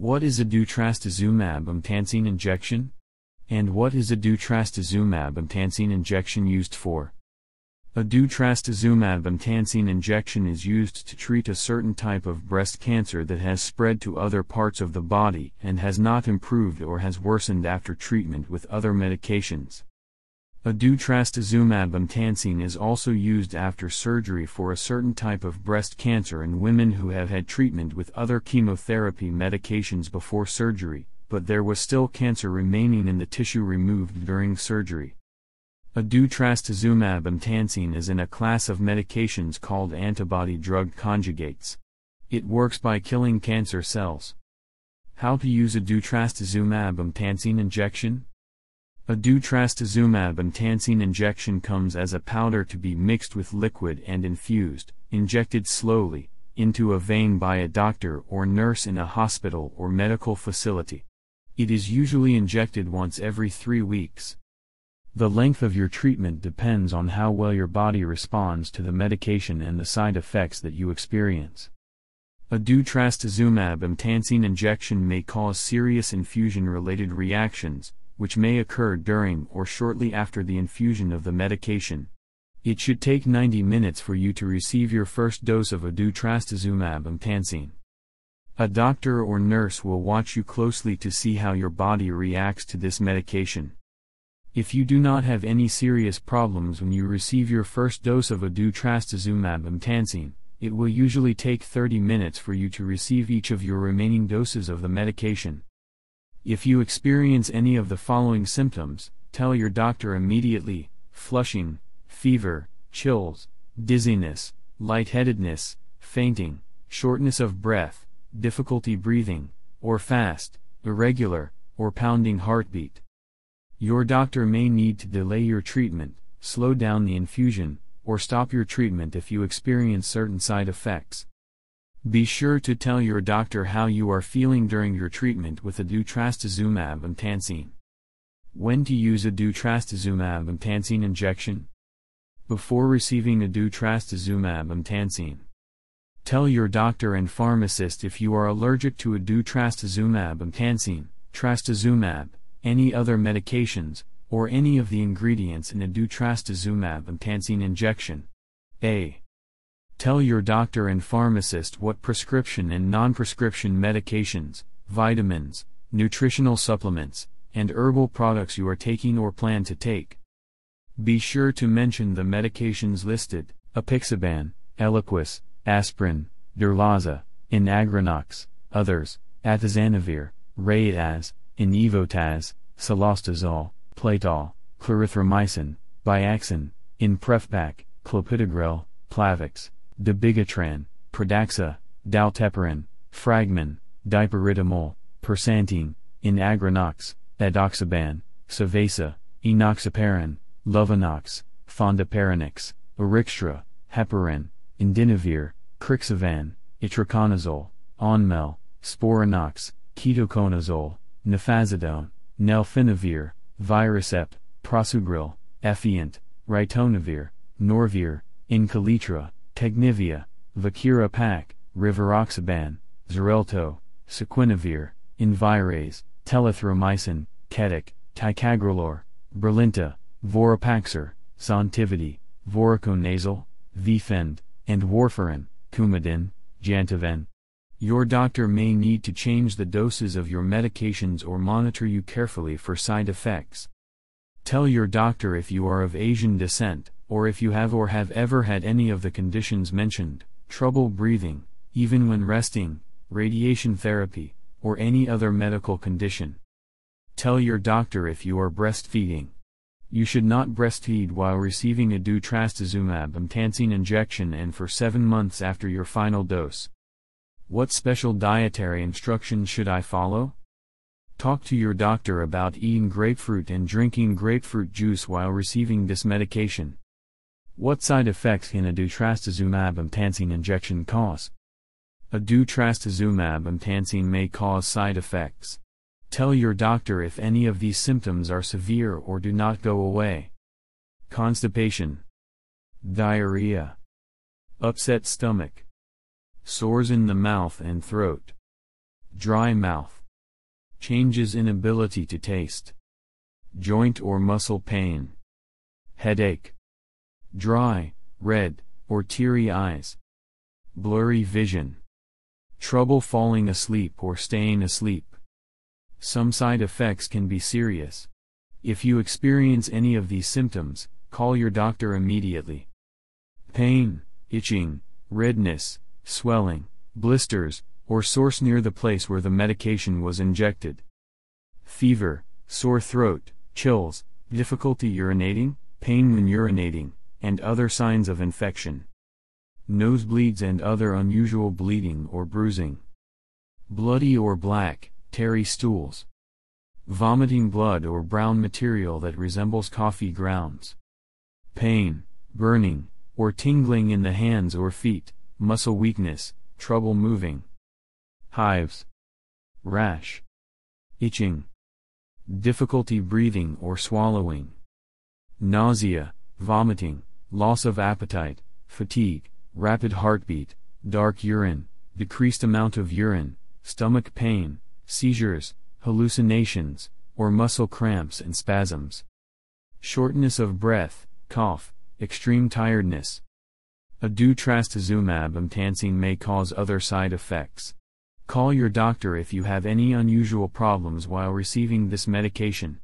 What is ado-trastuzumab emtansine injection? And what is ado-trastuzumab emtansine injection used for? Ado-trastuzumab emtansine injection is used to treat a certain type of breast cancer that has spread to other parts of the body and has not improved or has worsened after treatment with other medications. Ado-trastuzumab emtansine is also used after surgery for a certain type of breast cancer in women who have had treatment with other chemotherapy medications before surgery, but there was still cancer remaining in the tissue removed during surgery. Ado-trastuzumab emtansine is in a class of medications called antibody-drug conjugates. It works by killing cancer cells. How to use ado-trastuzumab emtansine injection? Ado-trastuzumab emtansine injection comes as a powder to be mixed with liquid and infused, injected slowly, into a vein by a doctor or nurse in a hospital or medical facility. It is usually injected once every three weeks. The length of your treatment depends on how well your body responds to the medication and the side effects that you experience. Ado-trastuzumab emtansine injection may cause serious infusion-related reactions, which may occur during or shortly after the infusion of the medication. It should take 90 minutes for you to receive your first dose of ado-trastuzumab emtansine. A doctor or nurse will watch you closely to see how your body reacts to this medication. If you do not have any serious problems when you receive your first dose of ado-trastuzumab emtansine, it will usually take 30 minutes for you to receive each of your remaining doses of the medication. If you experience any of the following symptoms, tell your doctor immediately flushing, fever, chills, dizziness, lightheadedness, fainting, shortness of breath, difficulty breathing, or fast, irregular, or pounding heartbeat. Your doctor may need to delay your treatment, slow down the infusion, or stop your treatment if you experience certain side effects. Be sure to tell your doctor how you are feeling during your treatment with ado-trastuzumab emtansine. When to use ado-trastuzumab emtansine injection? Before receiving ado-trastuzumab emtansine. Tell your doctor and pharmacist if you are allergic to ado-trastuzumab emtansine, trastuzumab, any other medications, or any of the ingredients in ado-trastuzumab emtansine injection. A. Tell your doctor and pharmacist what prescription and non-prescription medications, vitamins, nutritional supplements, and herbal products you are taking or plan to take. Be sure to mention the medications listed, apixaban, Eliquis, aspirin, Durlaza, in Aggrenox, others, atazanavir, Reyataz, Inivotaz, Cilostazol, Pletal, clarithromycin, Biaxin, in Prevpac, Clopidogrel, Plavix, dabigatran, Pradaxa, dalteparin, Fragmin, dipyridamole, Persantine, in Aggrenox, Edoxaban, Savaysa, Enoxaparin, Lovenox, Fondaparinux, Arixtra, Heparin, Indinavir, Crixivan, Itraconazole, Onmel, Sporanox, Ketoconazole, Nefazodone, Nelfinavir, Viracept, Prasugrel, Effient, Ritonavir, Norvir, in Kaletra, Technivie, Viekira Pak, Rivaroxaban, Xarelto, Saquinavir, Invirase, Telithromycin, Ketek, Ticagrelor, Brilinta, Vorapaxar, Zontivity, Voriconazole, Vfend, and Warfarin, Coumadin, Jantoven. Your doctor may need to change the doses of your medications or monitor you carefully for side effects. Tell your doctor if you are of Asian descent, or if you have or have ever had any of the conditions mentioned, trouble breathing, even when resting, radiation therapy, or any other medical condition. Tell your doctor if you are breastfeeding. You should not breastfeed while receiving a ado-trastuzumab emtansine injection and for 7 months after your final dose. What special dietary instructions should I follow? Talk to your doctor about eating grapefruit and drinking grapefruit juice while receiving this medication. What side effects can ado-trastuzumab emtansine injection cause? Ado-trastuzumab emtansine may cause side effects. Tell your doctor if any of these symptoms are severe or do not go away. Constipation, diarrhea, upset stomach, sores in the mouth and throat, dry mouth, changes in ability to taste, joint or muscle pain, headache, dry, red, or teary eyes, blurry vision, trouble falling asleep or staying asleep. Some side effects can be serious. If you experience any of these symptoms, call your doctor immediately. Pain, itching, redness, swelling, blisters, or source near the place where the medication was injected. Fever, sore throat, chills, difficulty urinating, pain when urinating, and other signs of infection. Nosebleeds and other unusual bleeding or bruising. Bloody or black, tarry stools. Vomiting blood or brown material that resembles coffee grounds. Pain, burning, or tingling in the hands or feet, muscle weakness, trouble moving. Hives. Rash. Itching. Difficulty breathing or swallowing. Nausea, vomiting, loss of appetite, fatigue, rapid heartbeat, dark urine, decreased amount of urine, stomach pain, seizures, hallucinations, or muscle cramps and spasms. Shortness of breath, cough, extreme tiredness. A Ado-trastuzumab may cause other side effects. Call your doctor if you have any unusual problems while receiving this medication.